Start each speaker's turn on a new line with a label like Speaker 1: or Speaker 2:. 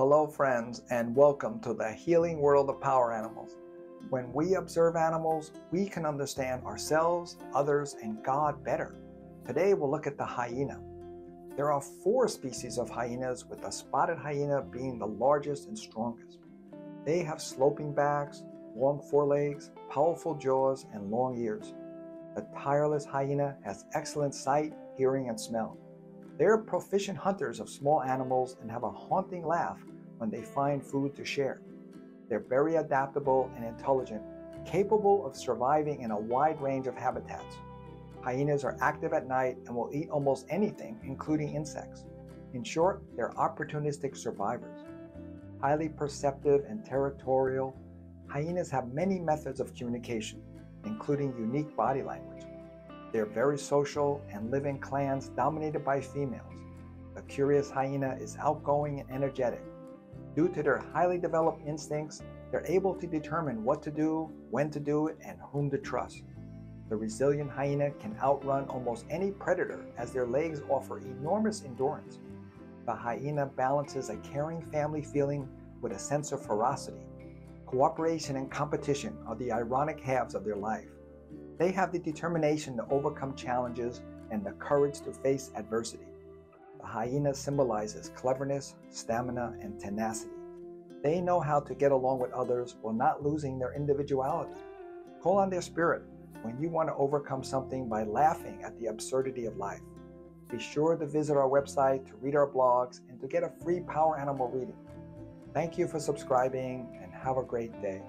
Speaker 1: Hello, friends, and welcome to the healing world of power animals. When we observe animals, we can understand ourselves, others, and God better. Today, we'll look at the hyena. There are four species of hyenas, with the spotted hyena being the largest and strongest. They have sloping backs, long forelegs, powerful jaws, and long ears. The tireless hyena has excellent sight, hearing, and smell. They are proficient hunters of small animals and have a haunting laugh when they find food to share. They're very adaptable and intelligent, capable of surviving in a wide range of habitats. Hyenas are active at night and will eat almost anything, including insects. In short, they're opportunistic survivors. Highly perceptive and territorial, hyenas have many methods of communication, including unique body language. They're very social and live in clans dominated by females. The curious hyena is outgoing and energetic. Due to their highly developed instincts, they're able to determine what to do, when to do it, and whom to trust. The resilient hyena can outrun almost any predator as their legs offer enormous endurance. The hyena balances a caring family feeling with a sense of ferocity. Cooperation and competition are the ironic halves of their life. They have the determination to overcome challenges and the courage to face adversity. The hyena symbolizes cleverness, stamina, and tenacity. They know how to get along with others while not losing their individuality. Call on their spirit when you want to overcome something by laughing at the absurdity of life. Be sure to visit our website to read our blogs and to get a free power animal reading. Thank you for subscribing and have a great day.